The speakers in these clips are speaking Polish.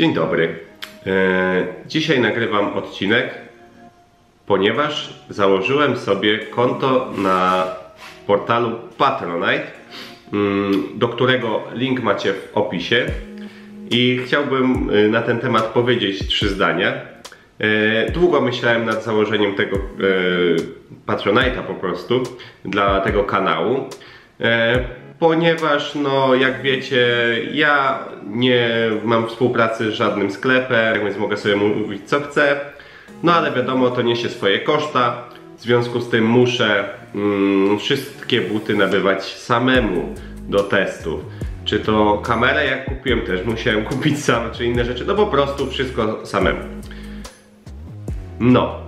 Dzień dobry. E, Dzisiaj nagrywam odcinek, ponieważ założyłem sobie konto na portalu Patronite, mm, do którego link macie w opisie. I chciałbym y, na ten temat powiedzieć trzy zdania. E, Długo myślałem nad założeniem tego e, Patronite'a po prostu dla tego kanału. Ponieważ, no, jak wiecie, ja nie mam współpracy z żadnym sklepem, więc mogę sobie mówić co chcę. No ale wiadomo, to niesie swoje koszta. W związku z tym muszę mm, wszystkie buty nabywać samemu do testów. Czy to kamerę jak kupiłem też musiałem kupić sam, czy inne rzeczy. No po prostu wszystko samemu. No.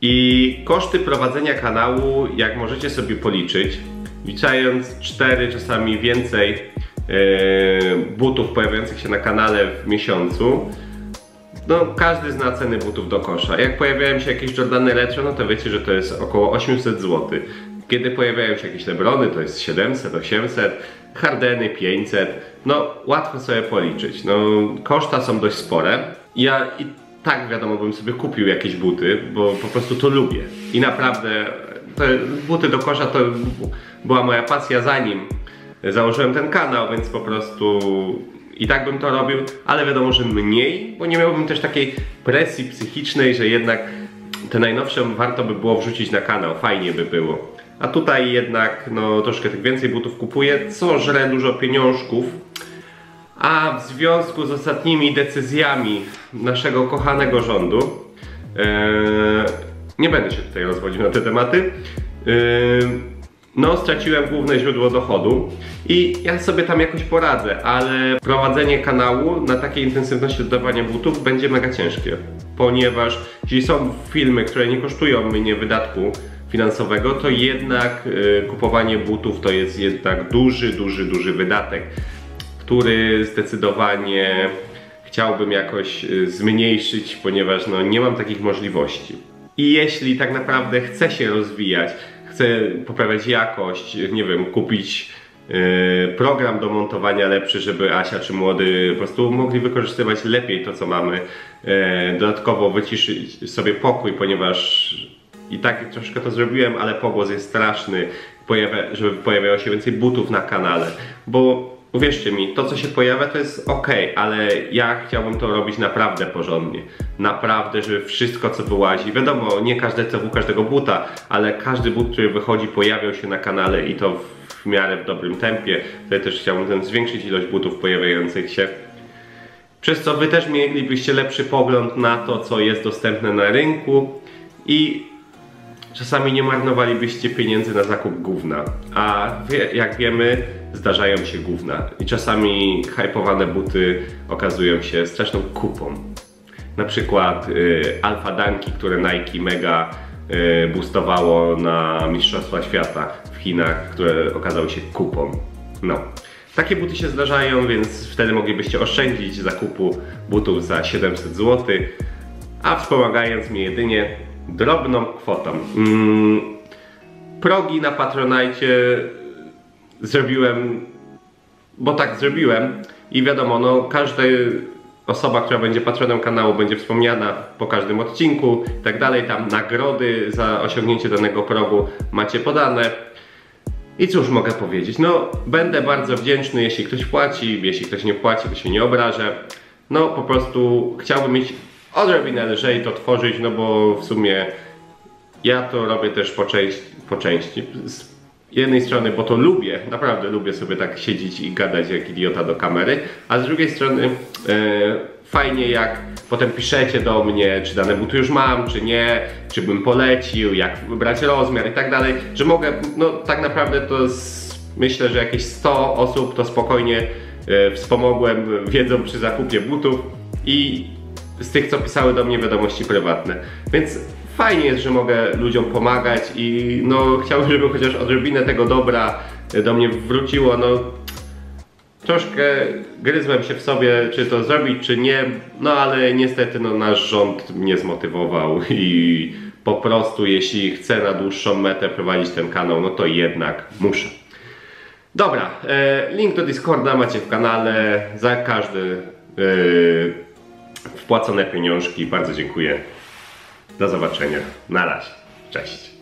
I koszty prowadzenia kanału, jak możecie sobie policzyć, liczając 4, czasami więcej yy, butów pojawiających się na kanale w miesiącu, no każdy zna ceny butów do kosza. Jak pojawiają się jakieś Jordany Retro, no to wiecie, że to jest około 800 zł. Kiedy pojawiają się jakieś Lebrony, to jest 700, 800, Hardeny 500. No łatwo sobie policzyć. No koszta są dość spore. Ja i tak wiadomo bym sobie kupił jakieś buty, bo po prostu to lubię. I naprawdę buty do kosza to była moja pasja zanim założyłem ten kanał, więc po prostu i tak bym to robił, ale wiadomo, że mniej, bo nie miałbym też takiej presji psychicznej, że jednak te najnowsze warto by było wrzucić na kanał, fajnie by było. A tutaj jednak no, troszkę tych więcej butów kupuję, co żre dużo pieniążków. A w związku z ostatnimi decyzjami naszego kochanego rządu, e, nie będę się tutaj rozwodził na te tematy, e, no straciłem główne źródło dochodu i ja sobie tam jakoś poradzę, ale prowadzenie kanału na takiej intensywności dodawania butów będzie mega ciężkie, ponieważ jeśli są filmy, które nie kosztują mnie wydatku finansowego, to jednak y, kupowanie butów to jest jednak duży, duży, duży wydatek, który zdecydowanie chciałbym jakoś y, zmniejszyć, ponieważ no, nie mam takich możliwości. I jeśli tak naprawdę chcę się rozwijać, chcę poprawiać jakość, nie wiem, kupić yy, program do montowania lepszy, żeby Asia czy młody po prostu mogli wykorzystywać lepiej to, co mamy. Yy, dodatkowo wyciszyć sobie pokój, ponieważ i tak troszkę to zrobiłem, ale pogłos jest straszny, pojawia, żeby pojawiało się więcej butów na kanale, bo Uwierzcie mi, to co się pojawia to jest ok, ale ja chciałbym to robić naprawdę porządnie. Naprawdę, żeby wszystko co wyłazi, wiadomo, nie każde CW każdego buta, ale każdy but, który wychodzi, pojawiał się na kanale i to w miarę w dobrym tempie. Tutaj też chciałbym zwiększyć ilość butów pojawiających się. Przez co wy też mielibyście lepszy pogląd na to, co jest dostępne na rynku i czasami nie marnowalibyście pieniędzy na zakup gówna. A wie, jak wiemy, zdarzają się gówna. I czasami hypowane buty okazują się straszną kupą. Na przykład y, Alpha Danki, które Nike mega y, boostowało na Mistrzostwa Świata w Chinach, które okazały się kupą. No. Takie buty się zdarzają, więc wtedy moglibyście oszczędzić zakupu butów za 700 zł, a wspomagając mnie jedynie drobną kwotą. Mm, progi na Patronite zrobiłem, bo tak zrobiłem i wiadomo, no każda osoba, która będzie patronem kanału będzie wspomniana po każdym odcinku i tak dalej, tam nagrody za osiągnięcie danego progu macie podane. I cóż mogę powiedzieć, no będę bardzo wdzięczny jeśli ktoś płaci, jeśli ktoś nie płaci to się nie obrażę. No po prostu chciałbym mieć odrobinę lżej to tworzyć, no bo w sumie ja to robię też po części, po części. Jednej strony, bo to lubię, naprawdę lubię sobie tak siedzieć i gadać jak idiota do kamery, a z drugiej strony e, fajnie jak potem piszecie do mnie, czy dane buty już mam, czy nie, czy bym polecił, jak wybrać rozmiar i tak dalej, że mogę, no tak naprawdę to z, myślę, że jakieś 100 osób to spokojnie e, wspomogłem wiedzą przy zakupie butów i z tych, co pisały do mnie wiadomości prywatne. Więc fajnie jest, że mogę ludziom pomagać i no chciałbym, żeby chociaż odrobinę tego dobra do mnie wróciło. No troszkę gryzłem się w sobie, czy to zrobić, czy nie, no ale niestety no, nasz rząd mnie zmotywował i po prostu jeśli chcę na dłuższą metę prowadzić ten kanał, no to jednak muszę. Dobra, e, link do Discorda macie w kanale, za każdy e, wpłacone pieniążki. Bardzo dziękuję. Do zobaczenia. Na razie. Cześć.